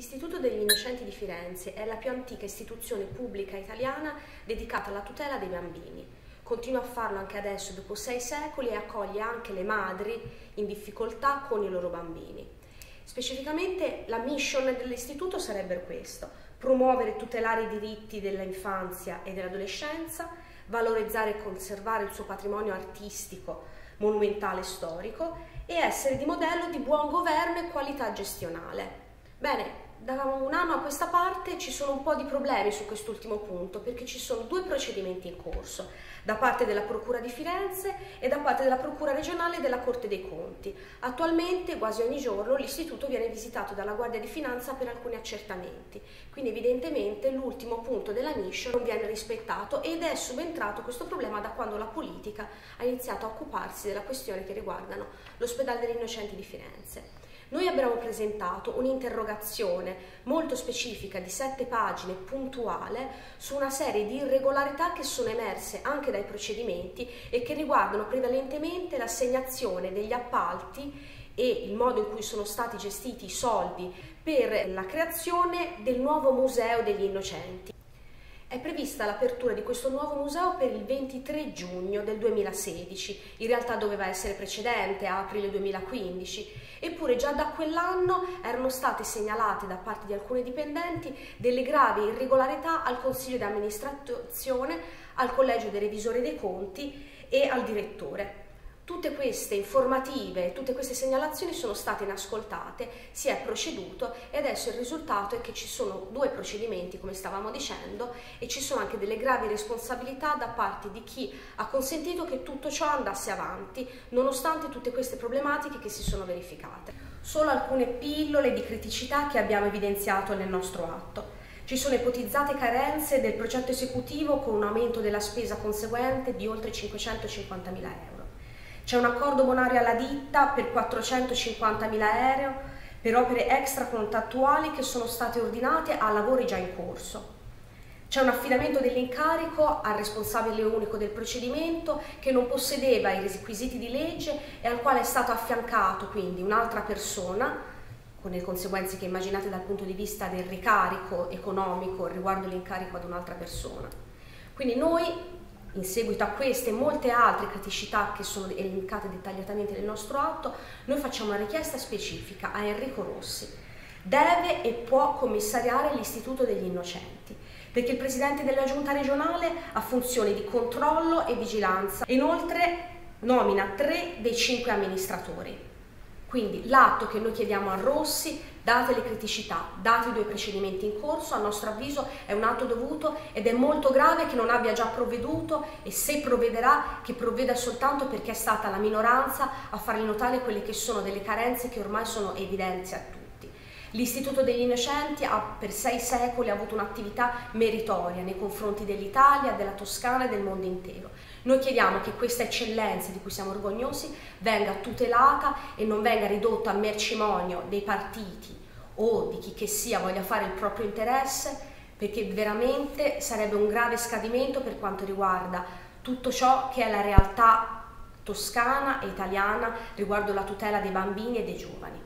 L'Istituto degli Innocenti di Firenze è la più antica istituzione pubblica italiana dedicata alla tutela dei bambini. Continua a farlo anche adesso dopo sei secoli e accoglie anche le madri in difficoltà con i loro bambini. Specificamente la mission dell'istituto sarebbe questo, promuovere e tutelare i diritti dell'infanzia e dell'adolescenza, valorizzare e conservare il suo patrimonio artistico, monumentale e storico e essere di modello di buon governo e qualità gestionale. Bene, da un anno a questa parte ci sono un po' di problemi su quest'ultimo punto perché ci sono due procedimenti in corso da parte della Procura di Firenze e da parte della Procura regionale della Corte dei Conti. Attualmente quasi ogni giorno l'istituto viene visitato dalla Guardia di Finanza per alcuni accertamenti, quindi evidentemente l'ultimo punto della mission non viene rispettato ed è subentrato questo problema da quando la politica ha iniziato a occuparsi della questione che riguardano l'ospedale degli innocenti di Firenze. Noi abbiamo presentato un'interrogazione molto specifica di sette pagine puntuale su una serie di irregolarità che sono emerse anche dai procedimenti e che riguardano prevalentemente l'assegnazione degli appalti e il modo in cui sono stati gestiti i soldi per la creazione del nuovo Museo degli Innocenti. È prevista l'apertura di questo nuovo museo per il 23 giugno del 2016, in realtà doveva essere precedente, a aprile 2015, eppure già da quell'anno erano state segnalate da parte di alcuni dipendenti delle gravi irregolarità al Consiglio di amministrazione, al Collegio dei Revisori dei Conti e al direttore. Tutte queste informative, tutte queste segnalazioni sono state inascoltate, si è proceduto e adesso il risultato è che ci sono due procedimenti, come stavamo dicendo, e ci sono anche delle gravi responsabilità da parte di chi ha consentito che tutto ciò andasse avanti, nonostante tutte queste problematiche che si sono verificate. Solo alcune pillole di criticità che abbiamo evidenziato nel nostro atto. Ci sono ipotizzate carenze del progetto esecutivo con un aumento della spesa conseguente di oltre 550 mila euro. C'è un accordo bonario alla ditta per 450.000 euro per opere extracontrattuali che sono state ordinate a lavori già in corso. C'è un affidamento dell'incarico al responsabile unico del procedimento che non possedeva i requisiti di legge e al quale è stato affiancato quindi un'altra persona con le conseguenze che immaginate dal punto di vista del ricarico economico riguardo l'incarico ad un'altra persona. Quindi noi in seguito a queste e molte altre criticità che sono elencate dettagliatamente nel nostro atto, noi facciamo una richiesta specifica a Enrico Rossi. Deve e può commissariare l'Istituto degli Innocenti, perché il Presidente della Giunta regionale ha funzioni di controllo e vigilanza. Inoltre nomina tre dei cinque amministratori. Quindi l'atto che noi chiediamo a Rossi, date le criticità, date i due procedimenti in corso, a nostro avviso è un atto dovuto ed è molto grave che non abbia già provveduto e se provvederà che provveda soltanto perché è stata la minoranza a fargli notare quelle che sono delle carenze che ormai sono evidenti a tutti. L'Istituto degli Innocenti ha per sei secoli avuto un'attività meritoria nei confronti dell'Italia, della Toscana e del mondo intero. Noi chiediamo che questa eccellenza di cui siamo orgogliosi venga tutelata e non venga ridotta a mercimonio dei partiti o di chi che sia voglia fare il proprio interesse, perché veramente sarebbe un grave scadimento per quanto riguarda tutto ciò che è la realtà toscana e italiana riguardo la tutela dei bambini e dei giovani.